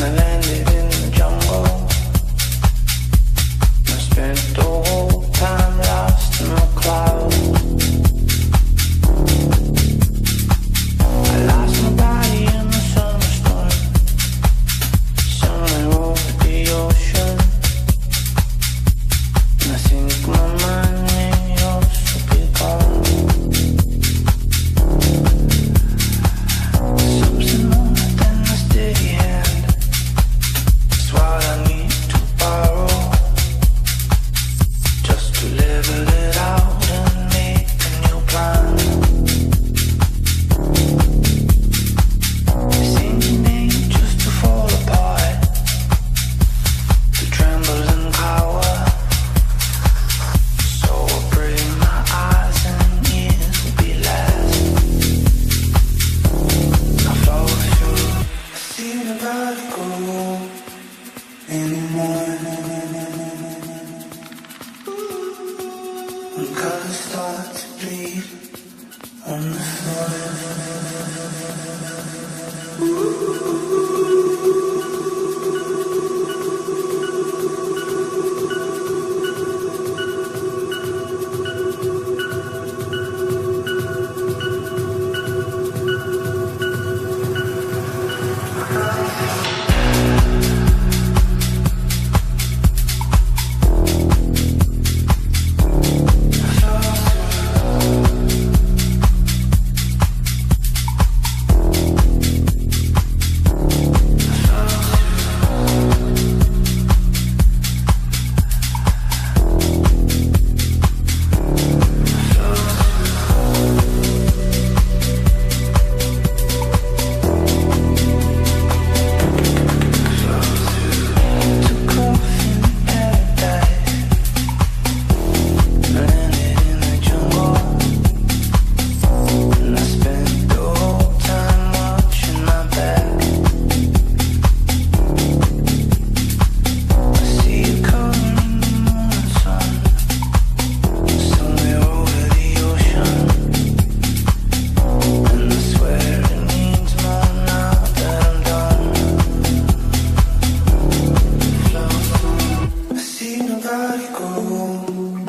my life. Ooh. go.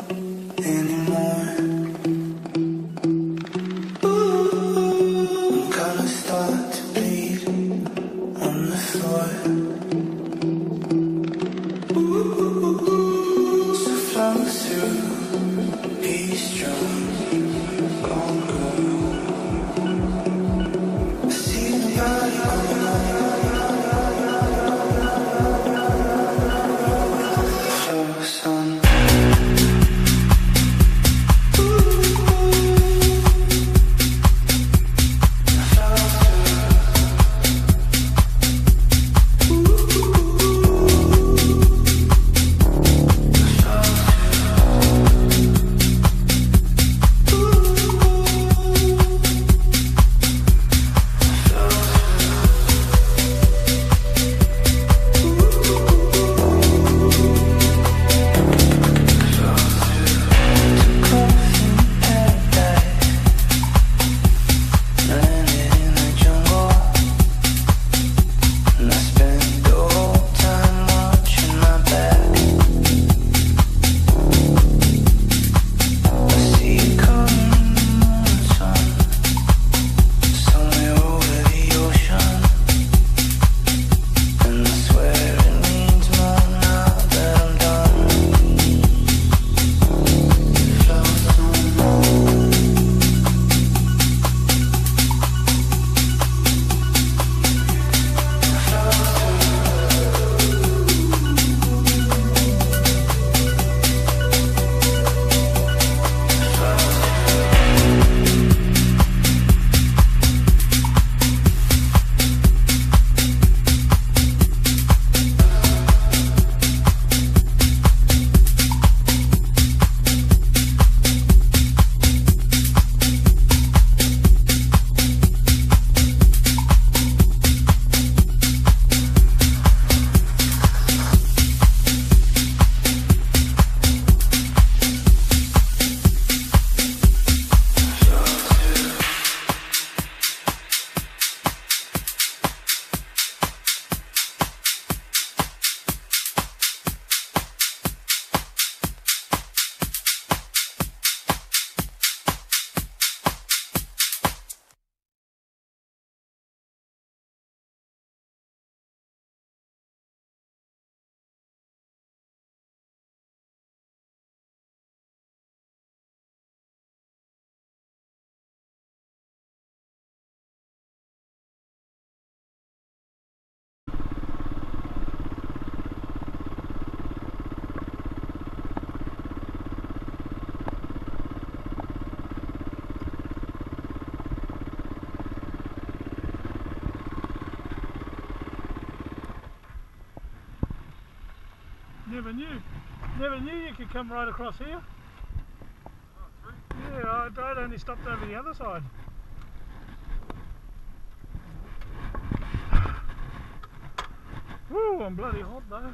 Never knew. Never knew you could come right across here. Yeah, I, I'd only stopped over the other side. Woo, I'm bloody hot though.